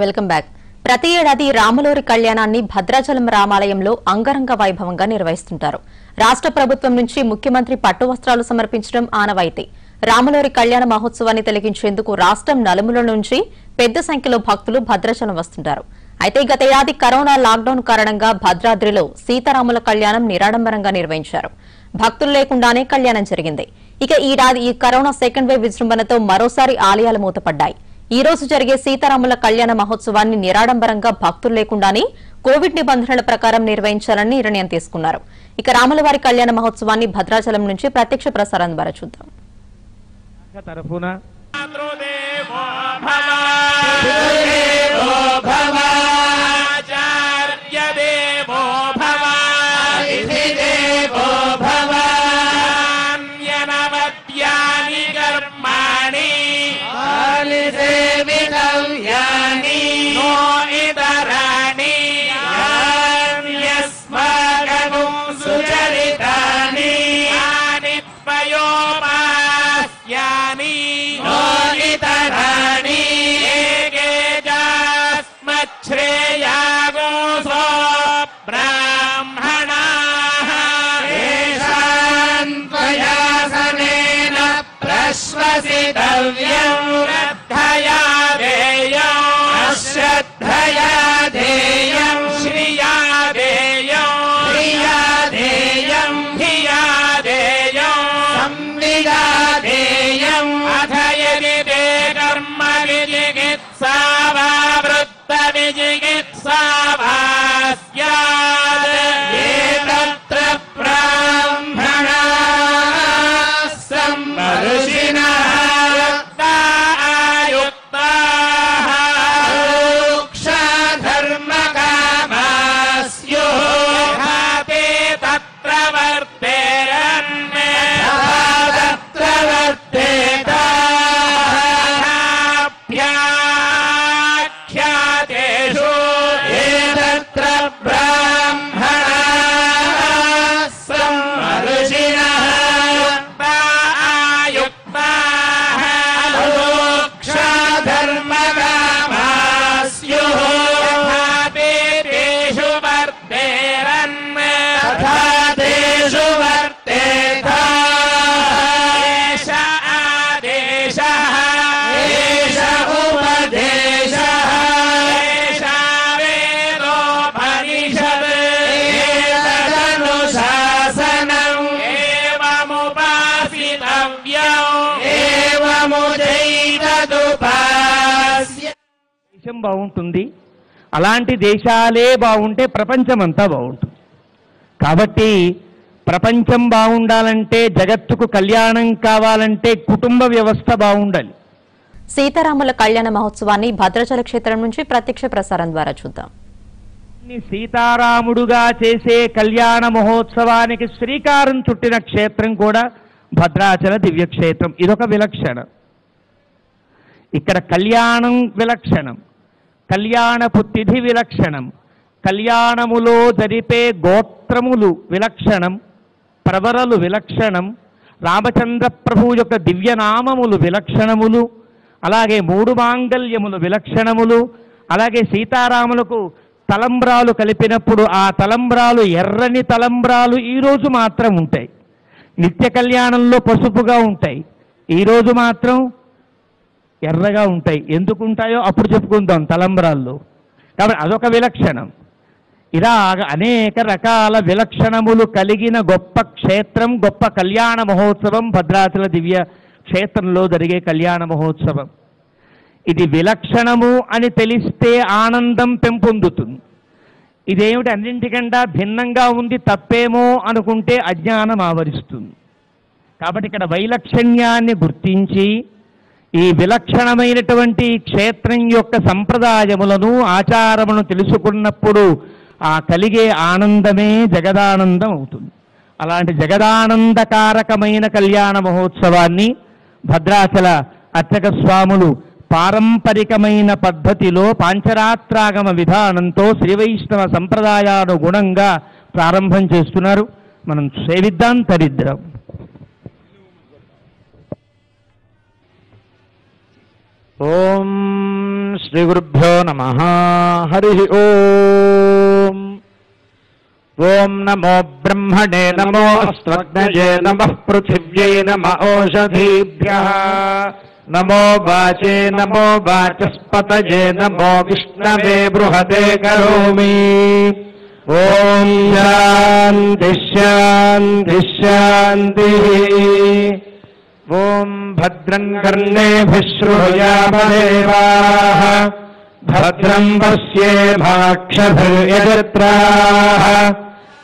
Welcome back. ప్రతి ఏడాది రాములూరి కళ్యాణాన్ని భద్రాచలం రామాలయంలో అంగరంగ వైభవంగా నిర్వహిస్తుంటారు. రాష్ట్ర ప్రభుత్వం నుంచి ముఖ్యమంత్రి పట్టు వస్త్రాలు సమర్పించడం ఆనవాయితీ. రాములూరి కళ్యాణ మహోత్సవాన్ని తొలగించేందుకు రాష్ట్రం నలుముల నుంచి పెద్ద సంఖ్యలో భక్తులు భద్రాచలం వస్తుంటారు. అయితే గతేడాది కరోనా లాక్డౌన్ కారణంగా భద్రాద్రిలో సీతారాముల కళ్యాణం నిరాడంబరంగా నిర్వహించారు. భక్తులు లేకుండానే కళ్యాణం జరిగింది. ఇక ఈడాది ఈ కరోనా సెకండ్ వేవ్ విజృంభణతో మరోసారి ఆలయాలు మూతపడ్డాయి. ఈ రోజు జరిగే సీతారాముల కళ్యాణ మహోత్సవాన్ని నిరాడంబరంగా భక్తులు లేకుండానే కోవిడ్ నిబంధనల ప్రకారం నిర్వహించాలని నిర్ణయం తీసుకున్నారు. ఇక రాములవారి కళ్యాణ మహోత్సవాన్ని భద్రాచలం నుంచి ప్రత్యక్ష ప్రసారం ద్వారా చూద్దాం. णि स्मच्छ्रेया गोसो ब्राह्मणाः सनेन प्रश्वसितव्यम्। బాగుంటుంది. అలాంటి దేశాలే బాగుంటే ప్రపంచమంతా బాగుంటుంది. కాబట్టి ప్రపంచం బాగుండాలంటే జగత్తుకు కళ్యాణం కావాలంటే కుటుంబ వ్యవస్థ బాగుండాలి. సీతారాముల కళ్యాణ మహోత్సవాన్ని భద్రాచల క్షేత్రం నుంచి ప్రత్యక్ష ప్రసారం ద్వారా చూద్దాం. సీతారాముడుగా చేసే కళ్యాణ మహోత్సవానికి శ్రీకారం చుట్టిన క్షేత్రం కూడా భద్రాచల దివ్యక్షేత్రం. ఇదొక విలక్షణం. ఇక్కడ కళ్యాణం విలక్షణం. కళ్యాణపు తిథి విలక్షణం. కళ్యాణములో జరిపే గోత్రములు విలక్షణం. ప్రవరలు విలక్షణం. రామచంద్ర ప్రభు యొక్క దివ్యనామములు విలక్షణములు. అలాగే మూడు మాంగల్యములు విలక్షణములు. అలాగే సీతారాములకు తలంబ్రాలు కలిపినప్పుడు ఆ తలంబ్రాలు ఎర్రని తలంబ్రాలు ఈరోజు మాత్రం ఉంటాయి. నిత్య కళ్యాణంలో పసుపుగా ఉంటాయి. ఈరోజు మాత్రం ఎర్రగా ఉంటాయి. ఎందుకు ఉంటాయో అప్పుడు చెప్పుకుందాం తలంబరాల్లో కాబట్టి అదొక విలక్షణం. ఇలా అనేక రకాల విలక్షణములు కలిగిన గొప్ప క్షేత్రం గొప్ప కళ్యాణ మహోత్సవం భద్రాచల దివ్య క్షేత్రంలో జరిగే కళ్యాణ మహోత్సవం. ఇది విలక్షణము అని తెలిస్తే ఆనందం పెంపొందుతుంది. ఇదేమిటి అన్నింటికంటే భిన్నంగా ఉంది తప్పేమో అనుకుంటే అజ్ఞానం ఆవరిస్తుంది. కాబట్టి ఇక్కడ వైలక్షణ్యాన్ని గుర్తించి ఈ విలక్షణమైనటువంటి క్షేత్రం యొక్క సంప్రదాయములను ఆచారములను తెలుసుకున్నప్పుడు ఆ కలిగే ఆనందమే జగదానందం అవుతుంది. అలాంటి జగదానందకారకమైన కళ్యాణ మహోత్సవాన్ని భద్రాచల అర్చక స్వాములు పారంపరికమైన పద్ధతిలో పాంచరాత్రాగమ విధానంతో శ్రీవైష్ణవ సంప్రదాయానుగుణంగా ప్రారంభం చేస్తున్నారు. మనం సేవిద్దాం తరిద్దాం ॐ श्रीगुरुभ्यो नमः। हरिः ॐ ॐ नमो ब्रह्मणे नमो स्वग्नजे नम पृथिव्य नम ओषधीभ्य नमो वाचे नमो वाचस्पतजे नमो विष्णवे बृहदे करोमि। ॐ शान्तिः। ॐ भद्रम् कर्णेभिश्रूयामदेवाः भद्रम् पश्येभाक्षभिर्यजत्राः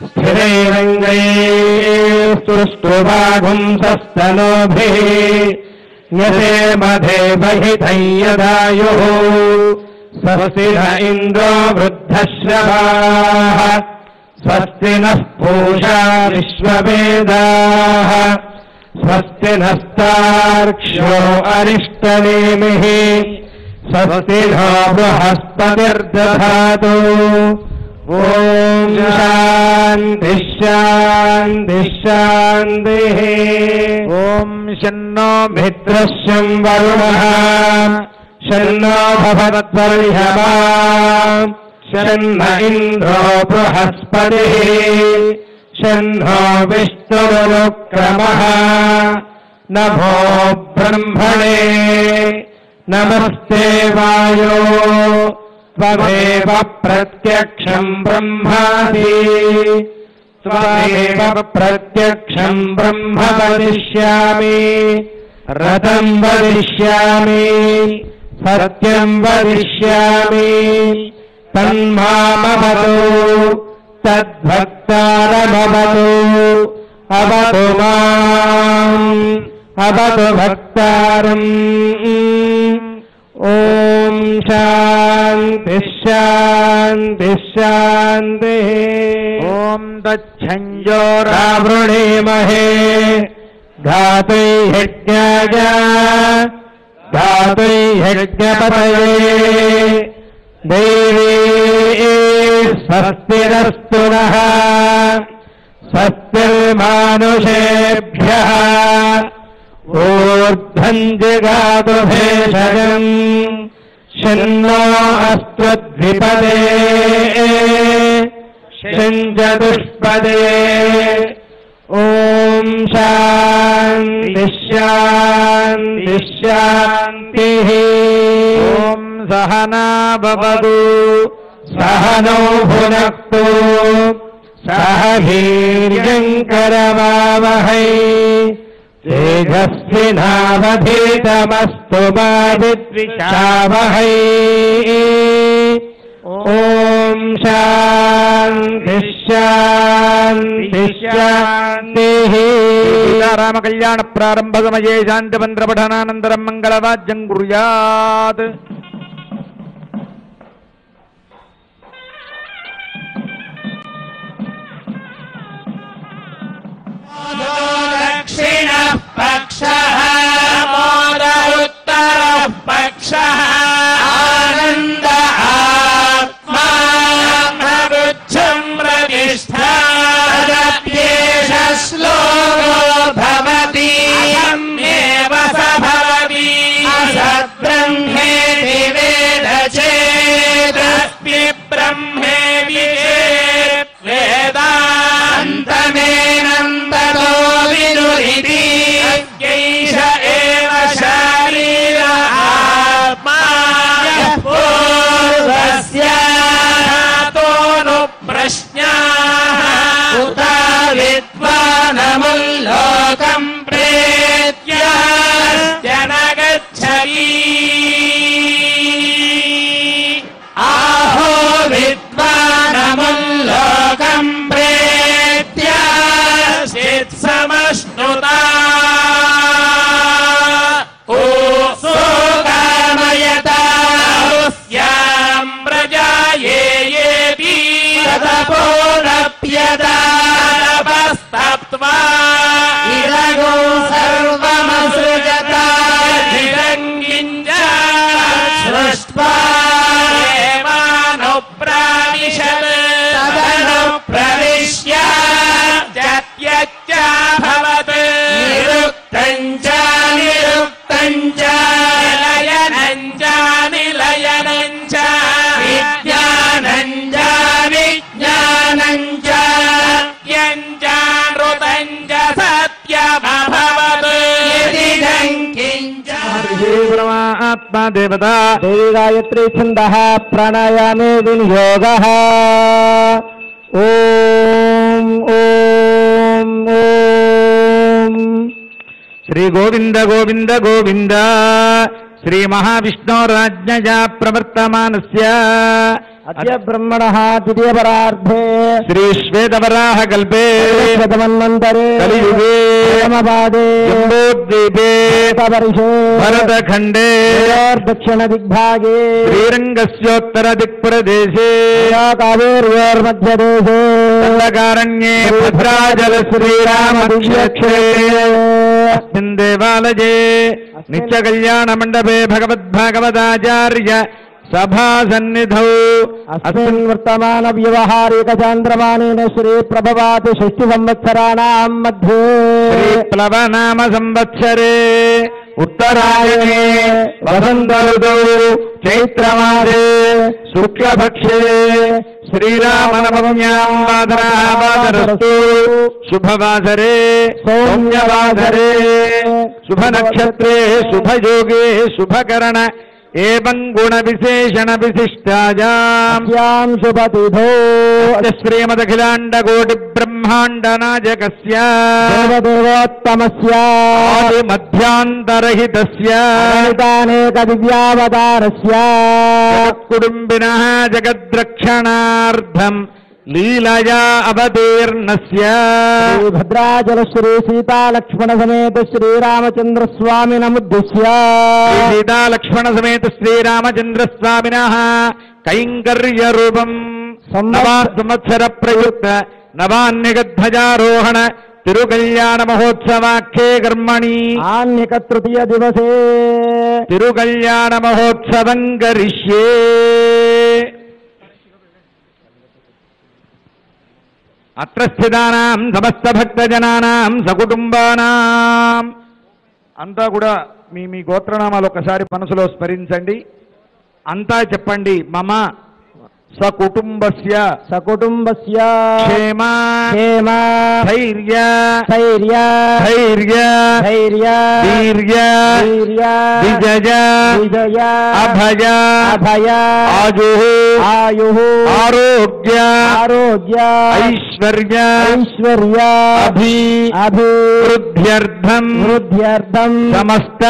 स्थिरैरङ्गैस्तुष्टुवाघुंसस्तनोभिः यसे मधे बहिधैयदायुः स्वसिह इन्द्रो वृद्धश्रवाः। स्वस्ति नः पूषा विश्ववेदाः। स्वस्ति नस्तार्क्ष्यो अरिष्टनेमिः। स्वस्ति नो बृहस्पतिर्दधातु। ॐ शान्तिः शान्तिः शान्तिः। ॐ शन्नो मित्रस्यं वरुणः। शन्नो भवत्वर्यमा शन्न इन्द्रो बृहस्पतिः। शन्नो विष्णुरुक्रमः नभो ब्रह्मणे नमस्ते वायो। त्वमेव प्रत्यक्षम् ब्रह्मासि त्वमेव प्रत्यक्षम् ब्रह्म वदिष्यामि। रथम् वदिष्यामि। सत्यम् वदिष्यामि। तन्मामवतु तद्भक्तारमवतु अवतु माम् अवतु भक्तारम्। ॐ शान्तिः शान्तिः शान्तिः। ॐ दच्छञ्जोरावृणीमहे धातुै यज्ञाय धातुै यज्ञपतये देवी स्वस्तिरस्तु नः स्वस्तिर्मानुषेभ्यः शन्नो अस्त्वद्विपदे। शञ्चतुष्पदे ॐ शान्तिः शान्तिः शान्तिः। ॐ सहना भवतु सह नो भुनस्तो सह वीर्यङ्करमावहै तेजस्विनावधीतमस्तु मा विद्विषावहै ॐ शान्ति रामकल्याणप्रारम्भसमये शान्तिमन्त्रपठनानन्तरम् मङ्गलवाद्यम् कुर्यात्। दक्षिणः पक्षः ആത്മാദേവത ദേവി ഗായത്രി ഛന്ദ പ്രാണായാമേ വിനിയോഗ. ഓം ഓം ഓം. ശ്രീ ഗോവിന്ദ ഗോവിന്ദ ഗോവിന്ദ. ശ്രീ മഹാവിഷ്ണോരാജ്ഞയാ പ്രവർത്തമാനസ്യ. अद्य ब्रह्मणः द्वितीयपरार्धे श्रीश्वेतवराह कल्पे। श्वेतमन्वन्तरे कलियुगे। समपादे जम्बोद्वीपे परिषे भरतखण्डे। दक्षिणदिग्भागे श्रीरङ्गस्योत्तरदिक्प्रदेशे कावेर्योर्मध्यदेशे कन्दकारण्ये भद्राजलश्रीरामदिव्यक्षेत्रे अस्मिन् कल्याण मंडपे भगवद्भागवदाचार्य सभा सन्निधौ अस्मिन् वर्तमान श्री प्रभवाति षष्टिसंवत्सराणाम् मध्ये। प्लवनाम संवत्सरे उत्तरायणे वसन्त ऋतौ चैत्रमासे शुक्लभक्षे श्रीरामनवम्याम् वादरावादरस्तु शुभवासरे सौम्यवासरे शुभनक्षत्रे शुभयोगे शुभकरण एवं गुण विशेषण विशिष्टाजाम सुपतिभो श्रीमदखिलांड कोटि ब्रह्मांड नाजक मध्यात दिव्यावतार कुटुंबिना जगद्रक्षणार्थम लीलया अवतीर्णस्य भद्राचलश्री सीतालक्ष्मणसमेत श्रीरामचन्द्रस्वामिनमुद्दिश्य सीतालक्ष्मणसमेत श्रीरामचन्द्रस्वामिनः कैङ्कर्यरूपम् संवात्समत्सरप्रयुक्त नवान्यगध्वजारोहण तिरुकल्याणमहोत्सवाख्ये कर्मणि आन्यकतृतीयदिवसे तिरुकल्याणमहोत्सवम् करिष्ये తిరుకళ్యాణ మహోత్సవం గరిష్యే అత్ర స్థితానాం సమస్త భక్తజనానాం సకుటుంబానాం. అంతా కూడా మీ మీ గోత్రనామాలు ఒకసారి మనసులో స్మరించండి. అంతా చెప్పండి మమ సకుటుంబస్య సకుటుంబస్య క్షేమ క్షేమ ధైర్య స్థైర్య ధైర్య ధైర్య వీర్య వీర్య విజయ విజయ అభయ అభయ ఆజు ఆయు ఆరోగ్య ఆరోగ్య ఐశ్వర్య ऐश्वर्या ऐश्वर्या अभि अभिवृद्ध्यर्थम् वृद्ध्यर्थम् समस्त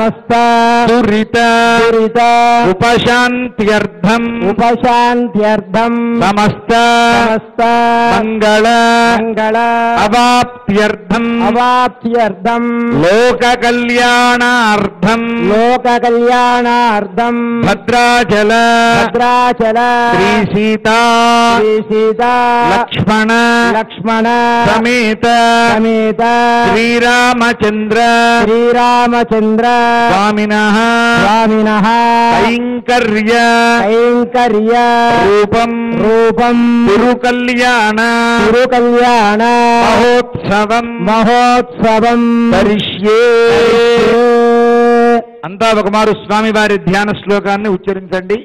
समस्त दुरित दुरित उपशान्त्यर्थम् उपशान्त्यर्थम् समस्त समस्त मङ्गल मङ्गल अवाप्त्यर्थम् अवाप्त्यर्थम् लोककल्याणार्थम् लोककल्याणार्थम् भद्राचल भद्राचल श्रीसीता श्रीसीता लक्ष्मण లక్ష్మణ సమేత సమేత శ్రీరామచంద్ర శ్రీరామచంద్ర స్వామిన స్వామిన కైంకర్య కైంకర్య రూపం రూపం తిరుకల్యాణ తిరు కళ్యాణ మహోత్సవం మహోత్సవం కరిష్యే అంతా ఒకమారు స్వామివారి ధ్యాన శ్లోకాన్ని ఉచ్చరించండి.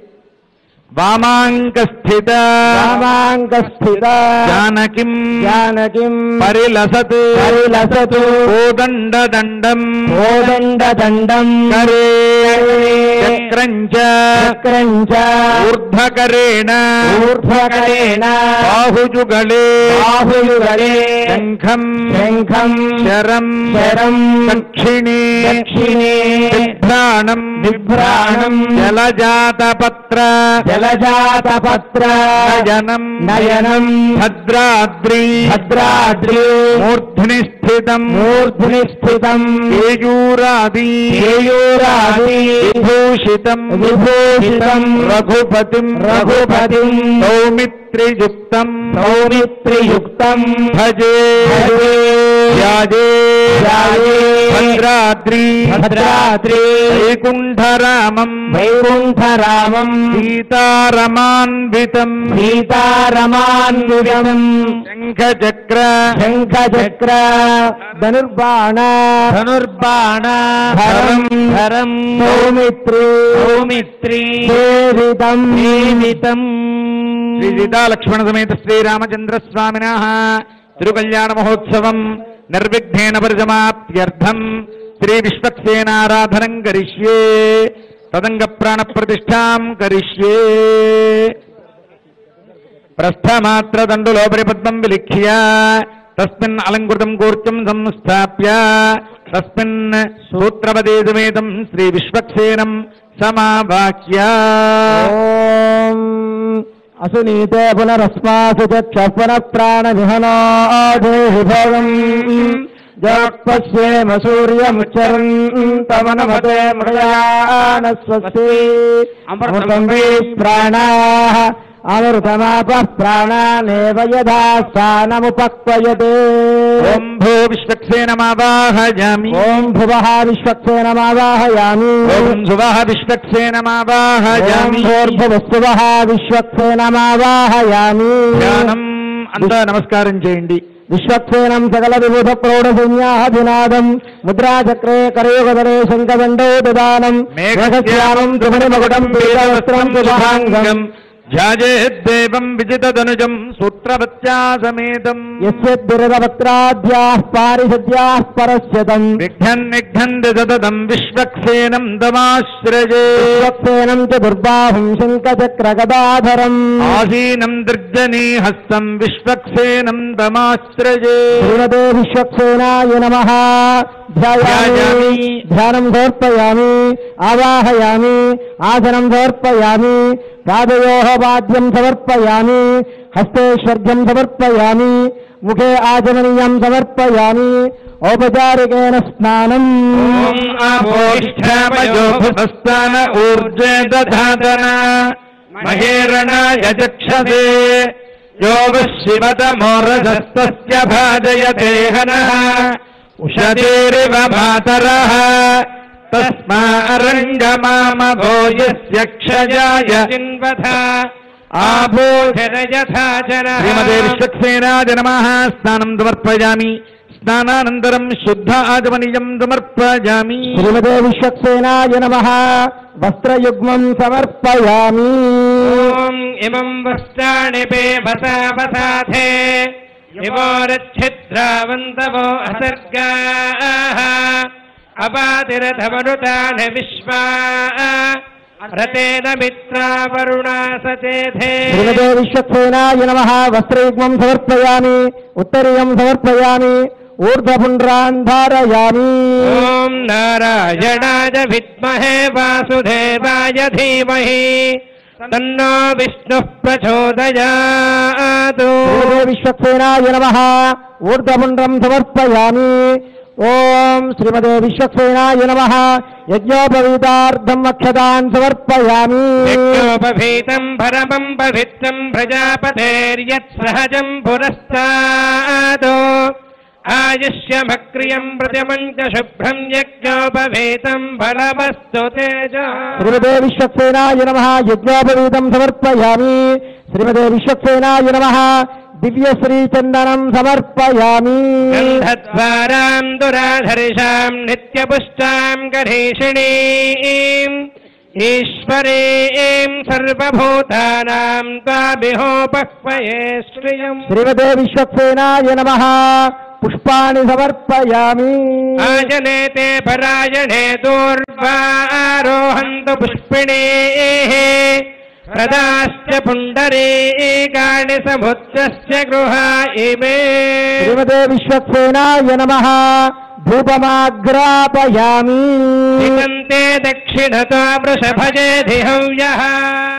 వామాంక స్థిత రామాంక స్థిత జానకిం. జానకిం. పరిలసత్. పరిలసతు. కోదండ దండం కోదండ దండం కరే. చక్రంచ. చక్రంచ. ఊర్ధ్వకరేణ. ఊర్ధ్వకరేణ. బాహుజుగళే. బాహుయుగలే శంఖం. శంఖం. శరం. శరం. దక్షిణే. దక్షిణే. బిభ్రాణం బిభ్రాణం జలజాతపత్ర. कलजातभत्रायनम् नयनम् भद्राद्री। भद्राद्री। मूर्ध्नि स्थितम् मूर्ध्नि स्थितम् हेयूरादि हेयूरादि विभूषितम्। विभूषितम्। रघुपतिम्। रघुपतिम्। सौमित्रियुक्तम्। सौमित्रियुक्तम्। भजे। भजे। ये रात्री भद्रात्रे वैकुण्ठरामम्। वैकुण्ठरामम्। सीतारमान्वितम्। सीतारमान्वितम्। शङ्खचक्र। शङ्खचक्र। धनुर्बाण। धनुर्बाण। हरम् हरम् धनुर्बाणात्रो भूमित्रीतम् सेवितम् श्रीता श्रीसीतालक्ष्मणसमेत श्रीरामचन्द्रस्वामिनः। तिरुकल्याणमहोत्सवम्। നിർവിഘ്നേന പരിസമാപ്യർത്ഥം ശ്രീ വിശ്വക്സേനാരാധനം കരിഷ്യേ. തദംഗപ്രാണപ്രതിഷ്ഠാം കരിഷ്യേ. പ്രസ്ഥമാത്രദണ്ഡുലോപരി പത്മം വിലിഖ്യ. തസ്മിൻ അലങ്കൃതം കൂർച്ചം സംസ്ഥാപ്യ. തസ്മിൻ സൂത്രപദേതുമേതം ശ്രീ വിശ്വക്സേനം സമാവാക്യ असुनीते पुनरस्मासु चर्पणप्राणनिहनादे भवन् జగత్పశ్యేమ సూర్యముచ్చరన్ తమనమతే మృయాన స్వస్తి అమృతం వీ ప్రాణా అమృతమాప ప్రాణానేవ యథా స్థానముపక్వయతే ఓం భూ విశ్వక్సేనమావాహయామి ఓం భువః విశ్వక్సేనమావాహయామి ఓం శుభః విశ్వక్సేనమావాహయామి భూర్భువస్తువః విశ్వక్సేనమావాహయామి ధ్యానం అంతా నమస్కారం చేయండి విశ్వక్సేనం సకల విబుధ ప్రౌఢ సైన్యాధినాదం ముద్రాచక్రే కరయుగదరే శంఖదండో దదానం మేఘశ్యామం త్రిమణి మకుటం పీతవస్త్రం శుభాంగం ध्याजेद्देवम् विजितदनुजम् सूत्रवत्या समेतम् यस्य दुरदपत्राद्याः पारिषद्याः परस्यदम् विघ्नन् निघ्नन्ति सततम् विश्वक्सेनम् दमाश्रजेम् च दुर्बाभं शङ्खचक्रगदाधरम् आसीनम् दृर्जनी हस्तम् विश्वक्सेनम् तमाश्रये श्रीमते विश्वक्सेनाय नमः। ध्यान ध्यानं समर्पयामि आवाहयामि आसनं पादयो पादयोः वाद्यं हस्ते स्वर्गं समर्पयामि मुखे आचरणीय समर्पयामि औपचारिकेण स्नान। आपोष्ठामयोस्नान ऊर्जे दधातन महेरणा यजक्षसे योगः शिवतमोरजस्तस्य भाजयते हनः। उषदेरिव भातरः तस्मारणमाम भो यस्य क्षयायचिन्वथा आभो यथा च हिमदेशक्सेना स्नानम् समर्पयामि स्नानानन्तरम् शुद्ध आगमनीयम् समर्पयामि श्रीमते विश्वक्सेनाय नमः। वस्त्रयुग्मम् समर्पयामि। इमम् वस्त्राणि पे भसा वसाथे इवोरच्छिद्रावन्तवो असर्गाः अपातिरथमरुतान् विश्वा। रतेन मित्रावरुणा सचेधे भृगदे विश्वक्सेनाय नमः। वस्त्रयुग्मं समर्पयामि। उत्तरीयं समर्पयामि। ऊर्ध्वपुण्ड्रान्धारयामि। ॐ नारायणाय विद्महे वासुदेवाय धीमहि। तन्नो विष्णुः प्रचोदयात्। भूभो विश्वक्सेनाय नमः। ऊर्ध्वपुण्ड्रम् समर्पयामि। ॐ श्रीमते विश्वक्सेनाय नमः। यज्ञोपवीतार्थम् अक्षतान् समर्पयामि। यज्ञोपवीतम् परमम् पवित्रम् प्रजापतेर्यत्सहजम् पुरस्तादो। आयुष्यमक्रियम् प्रतिमञ्चशुभ्रम् यज्ञोपवीतम् फलवस्तु तेज। श्रीमदे विश्वक्सेनाय नमः। यज्ञोपवीतम् समर्पयामि। नमः। दिव्यश्रीचन्दनम् समर्पयामि। गन्धद्वाराम् दुराधर्षाम् नित्यपुष्टाम् गणेशिणी ईश्वरे एम् सर्वभूतानाम् त्वाभिहोपह्वये श्रियम् श्रीमते विश्वक्सेनाय नमः। पुष्पाणि समर्पयामि। आजने ते परायणे दूर्वा आरोहन्तु प्रदाश्च पुण्डरीकाणि समुच्चस्य गृहा इमे। श्रीमते विश्वक्सेनाय नमः। धूपमाग्रापयामि। दिगन्ते दक्षिणतो वृषभजे धिहव्यः।